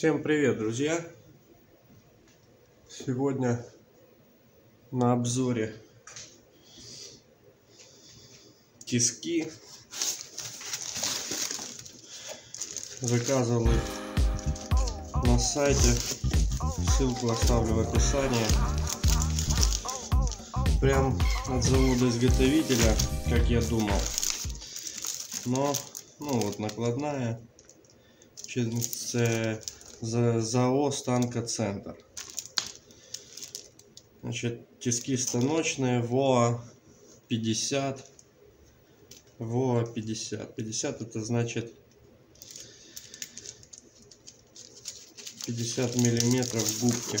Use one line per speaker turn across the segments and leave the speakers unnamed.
Всем привет, друзья! Сегодня на обзоре тиски. Заказывал их на сайте. Ссылку оставлю в описании. Прям от завода изготовителя, как я думал. Но, ну вот накладная. Це ЗАО Станка Центр. Значит, тиски станочные ВОА 50. ВОА 50. 50 это значит 50 миллиметров губки.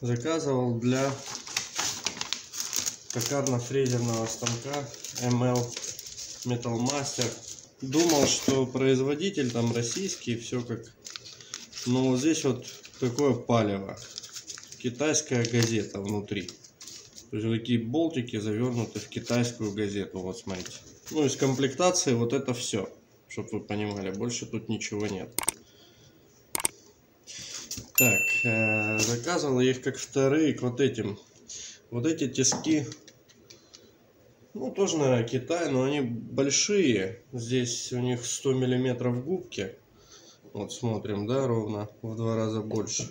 Заказывал для токарно-фрезерного станка ML Metal Master думал, что производитель там российский, все как... Но вот здесь вот такое палево. Китайская газета внутри. То есть вот такие болтики завернуты в китайскую газету. Вот смотрите. Ну из комплектации вот это все. Чтобы вы понимали, больше тут ничего нет. Так, э, заказывал их как вторые к вот этим. Вот эти тиски ну, тоже, наверное, Китай, но они большие. Здесь у них 100 миллиметров губки. Вот смотрим, да, ровно в два раза больше.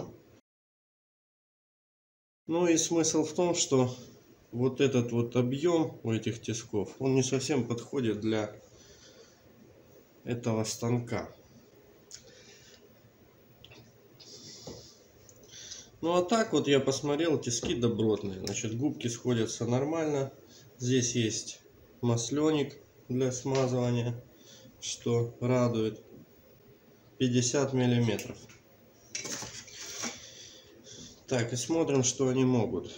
Ну и смысл в том, что вот этот вот объем у этих тисков, он не совсем подходит для этого станка. Ну а так вот я посмотрел, тиски добротные. Значит, губки сходятся нормально. Здесь есть масленик для смазывания, что радует. 50 миллиметров. Так, и смотрим, что они могут.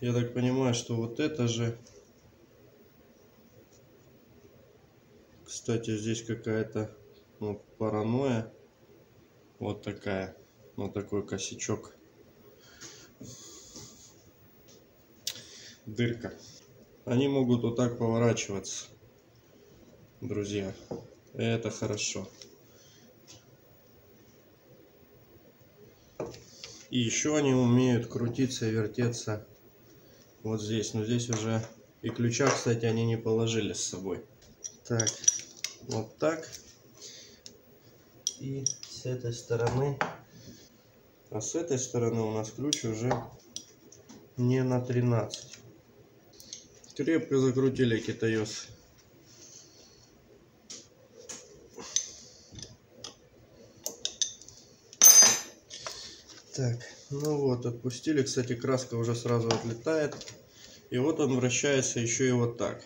Я так понимаю, что вот это же... Кстати, здесь какая-то ну, паранойя. Вот такая. Вот такой косячок. Дырка. Они могут вот так поворачиваться, друзья. Это хорошо. И еще они умеют крутиться и вертеться вот здесь. Но здесь уже и ключа, кстати, они не положили с собой. Так, вот так. И с этой стороны. А с этой стороны у нас ключ уже не на 13. Крепко закрутили китаёс. Так, ну вот, отпустили. Кстати, краска уже сразу отлетает. И вот он вращается еще и вот так.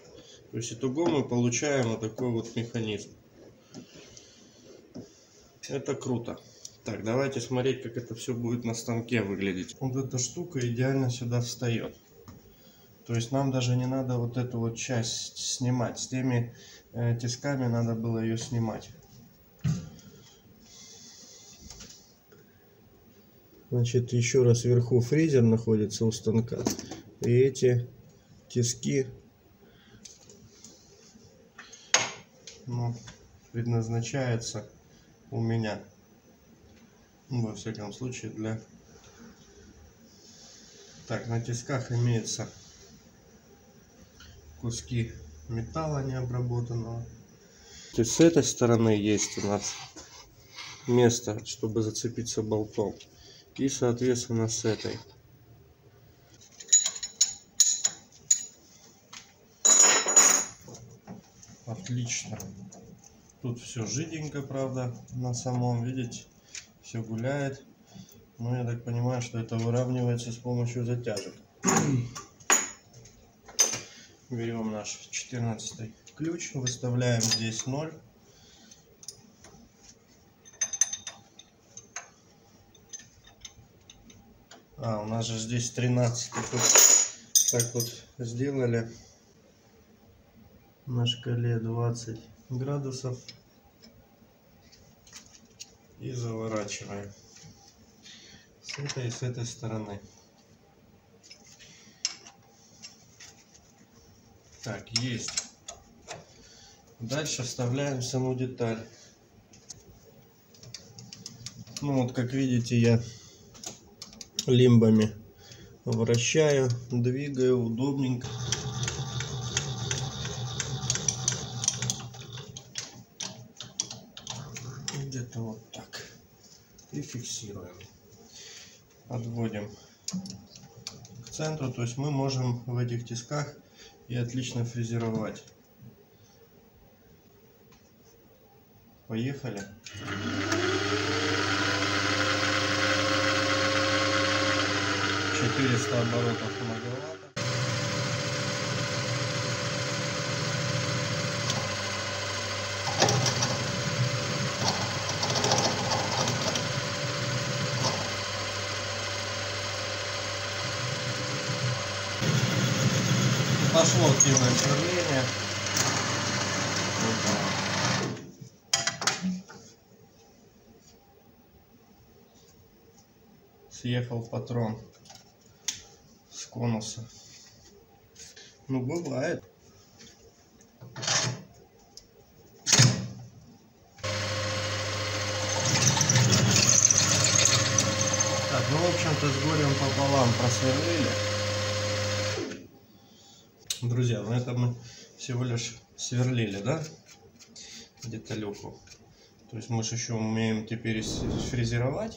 То есть итого мы получаем вот такой вот механизм. Это круто. Так, давайте смотреть, как это все будет на станке выглядеть. Вот эта штука идеально сюда встает. То есть нам даже не надо вот эту вот часть снимать. С теми э, тисками надо было ее снимать. Значит, еще раз вверху фрезер находится у станка. И эти тиски ну, предназначаются у меня. Ну, во всяком случае для... Так, на тисках имеется куски металла необработанного. То есть с этой стороны есть у нас место, чтобы зацепиться болтом. И соответственно с этой. Отлично. Тут все жиденько, правда, на самом, видите, все гуляет. Но я так понимаю, что это выравнивается с помощью затяжек берем наш 14 ключ, выставляем здесь 0. А, у нас же здесь 13. Тут так вот сделали на шкале 20 градусов и заворачиваем с этой и с этой стороны. Так, есть. Дальше вставляем саму деталь. Ну вот, как видите, я лимбами вращаю, двигаю удобненько. Где-то вот так. И фиксируем. Подводим к центру. То есть мы можем в этих тисках и отлично фрезеровать. Поехали. 400 оборотов многовато. Пошло активное сверление. Съехал патрон конуса. Ну, бывает. Так, ну, в общем-то, с горем пополам просверлили. Друзья, ну это мы всего лишь сверлили, да? Деталюху. То есть мы же еще умеем теперь фрезеровать.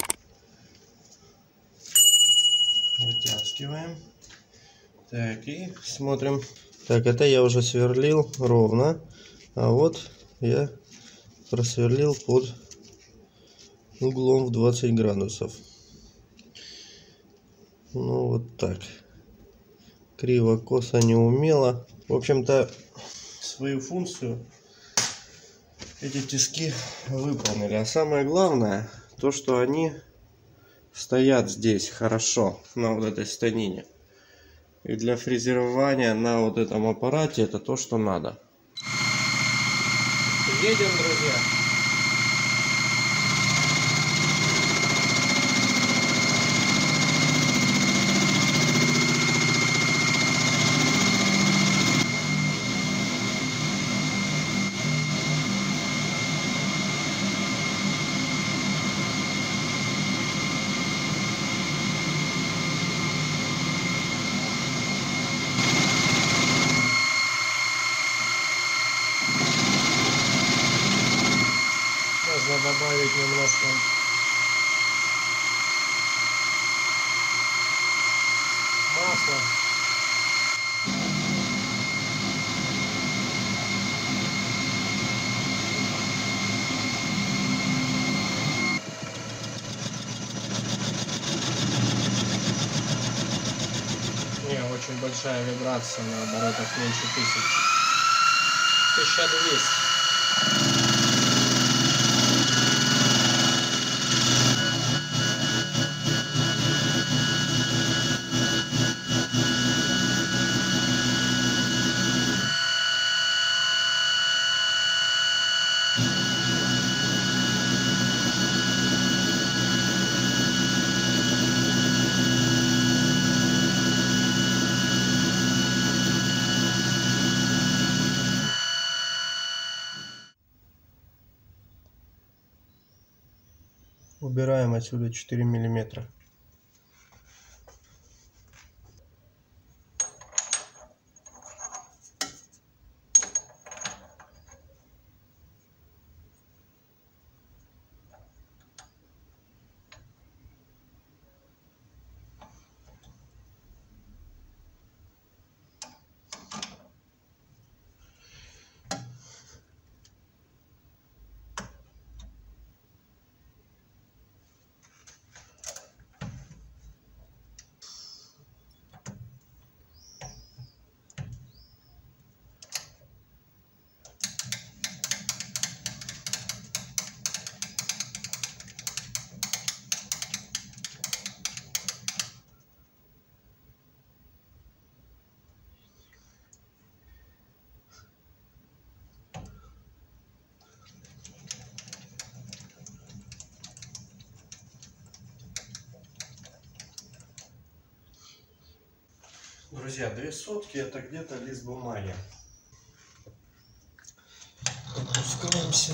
Вытаскиваем. Так, и смотрим. Так, это я уже сверлил ровно. А вот я просверлил под углом в 20 градусов. Ну, вот так. Криво, косо, не умело. В общем-то, свою функцию эти тиски выполнили. А самое главное, то, что они стоят здесь хорошо, на вот этой станине. И для фрезерования на вот этом аппарате это то, что надо. Едем, друзья. Не, очень большая вибрация на оборотах меньше тысячи. 1200. Отсюда 4 миллиметра Друзья, две сотки это где-то лист бумаги. Опускаемся.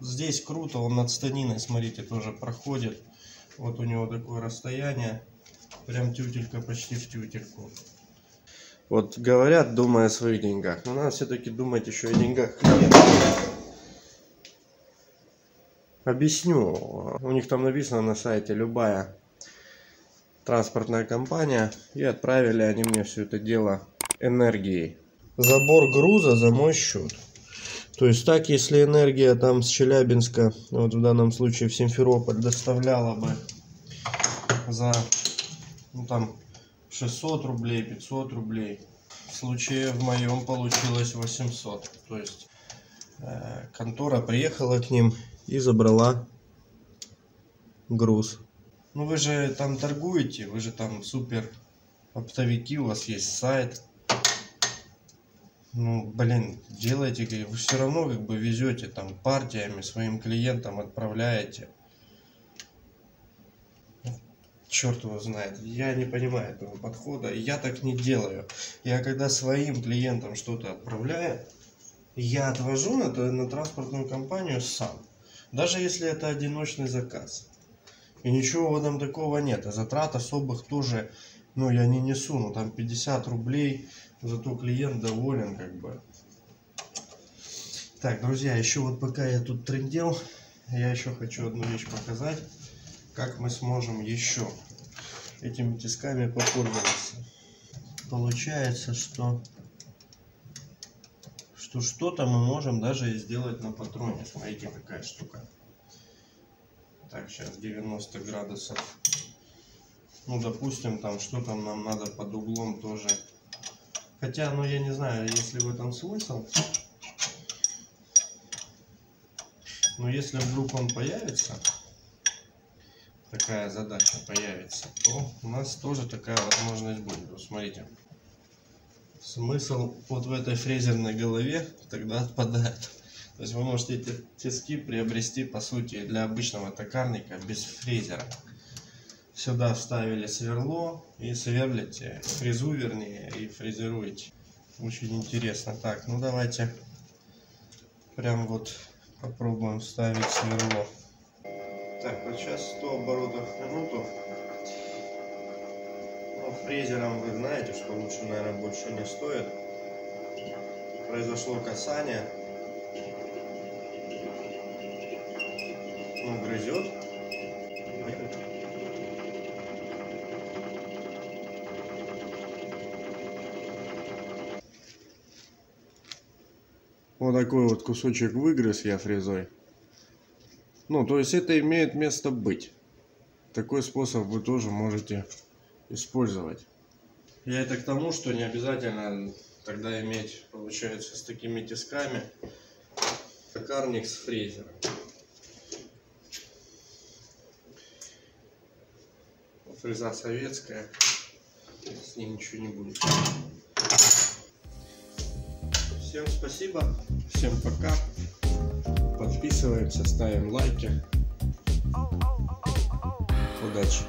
Здесь круто, он над станиной, смотрите, тоже проходит. Вот у него такое расстояние. Прям тютелька почти в тютельку. Вот говорят, думая о своих деньгах. Но надо все-таки думать еще о деньгах. Объясню. У них там написано на сайте любая транспортная компания. И отправили они мне все это дело энергией. Забор груза за мой счет. То есть так, если энергия там с Челябинска, вот в данном случае в Симферополь, доставляла бы за ну, там 600 рублей, 500 рублей, в случае в моем получилось 800. То есть э, контора приехала к ним и забрала груз. Ну вы же там торгуете, вы же там супер оптовики, у вас есть сайт, ну, блин, делайте, вы все равно как бы везете там партиями своим клиентам отправляете. Черт его знает, я не понимаю этого подхода, я так не делаю. Я когда своим клиентам что-то отправляю, я отвожу на, на транспортную компанию сам. Даже если это одиночный заказ. И ничего этом такого нет. А затрат особых тоже, ну, я не несу. Ну, там 50 рублей Зато клиент доволен как бы. Так, друзья, еще вот пока я тут трендел, я еще хочу одну вещь показать. Как мы сможем еще этими тисками попользоваться. Получается, что что что-то мы можем даже и сделать на патроне. Смотрите, какая штука. Так, сейчас 90 градусов. Ну, допустим, там что там нам надо под углом тоже Хотя, ну я не знаю, если в этом смысл. Но если вдруг он появится, такая задача появится, то у нас тоже такая возможность будет. Вот смотрите. Смысл вот в этой фрезерной голове тогда отпадает. То есть вы можете эти тиски приобрести по сути для обычного токарника без фрезера. Сюда вставили сверло и сверлите, фрезу вернее, и фрезеруете. Очень интересно. Так, ну давайте прям вот попробуем вставить сверло. Так, вот сейчас 100 оборотов в минуту. Ну, фрезером вы знаете, что лучше, наверное, больше не стоит. Произошло касание. Ну, грызет. такой вот кусочек выгрыз я фрезой. Ну, то есть это имеет место быть. Такой способ вы тоже можете использовать. Я это к тому, что не обязательно тогда иметь, получается, с такими тисками токарник с фрезером. Фреза советская, с ней ничего не будет. Всем спасибо, всем пока. Подписываемся, ставим лайки. Удачи!